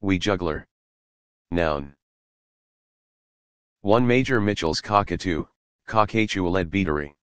we juggler. Noun. 1 Major Mitchell's cockatoo, cockatoo led beatery.